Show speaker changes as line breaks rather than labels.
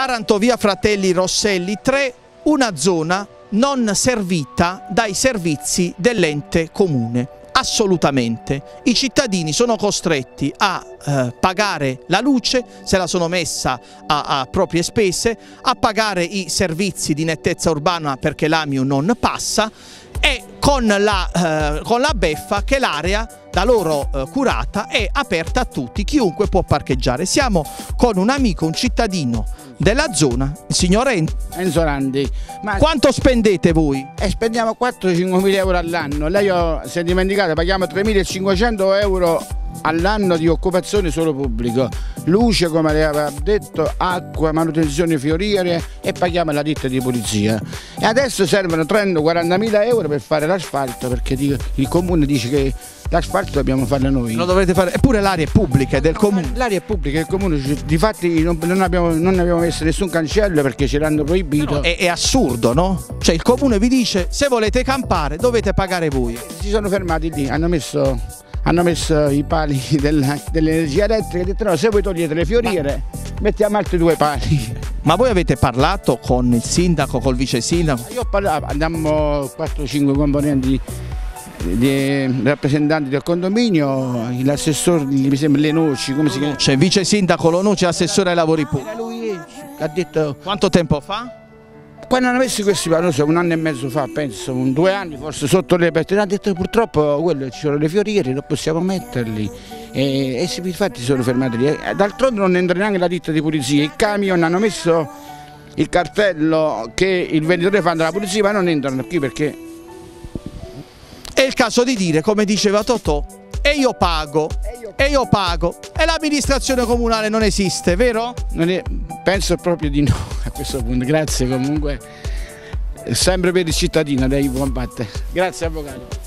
Taranto via Fratelli Rosselli 3, una zona non servita dai servizi dell'ente comune. Assolutamente. I cittadini sono costretti a eh, pagare la luce, se la sono messa a, a, proprie spese, a pagare i servizi di nettezza urbana perché l'AMIU non passa e con la, eh, con la beffa che l'area da loro eh, curata è aperta a tutti, chiunque può parcheggiare. Siamo con un amico, un cittadino della zona, il signor
Enzo Randi.
Ma Quanto spendete voi?
Eh, spendiamo 4-5 mila euro all'anno, lei oh, si è dimenticato, paghiamo 3.500 euro all'anno di occupazione solo pubblico, luce come le aveva detto, acqua, manutenzione fioriere e paghiamo la ditta di pulizia. E adesso servono 30-40 mila euro per fare l'asfalto perché il comune dice che l'asfalto dobbiamo farlo noi.
Lo dovrete fare, eppure l'aria è pubblica è del comune.
L'aria è pubblica, il comune, difatti non, non, abbiamo, non abbiamo messo nessun cancello perché ce l'hanno proibito.
No, è, è, assurdo, no? Cioè il comune vi dice se volete campare dovete pagare voi.
Si sono fermati lì, hanno messo hanno messo i pali dell'energia elettrica e detto no, se voi togliete le fioriere mettiamo altri due pali.
Ma voi avete parlato con il sindaco, col vice sindaco?
Io ho parlato, andiamo 4-5 componenti di rappresentanti del condominio, l'assessore mi sembra Lenoci, come si chiama?
C'è vice sindaco Lonucci, assessore ai lavori pubblici.
Lui ha detto...
Quanto tempo fa?
Quando hanno messo questi non so, un anno e mezzo fa, penso, un due anni forse, sotto le pertinenze, ha detto purtroppo quello, ci sono le fioriere, non possiamo metterli. E, e infatti sono fermati lì. D'altronde non entra neanche la ditta di pulizia, i camion hanno messo il cartello che il venditore fa la pulizia, ma non entrano qui perché...
È il caso di dire, come diceva Totò, e io pago, e io pago, e l'amministrazione comunale non esiste, vero?
Non è, penso proprio di no a questo punto, grazie comunque, sempre per il cittadino lei combatte. Grazie avvocato.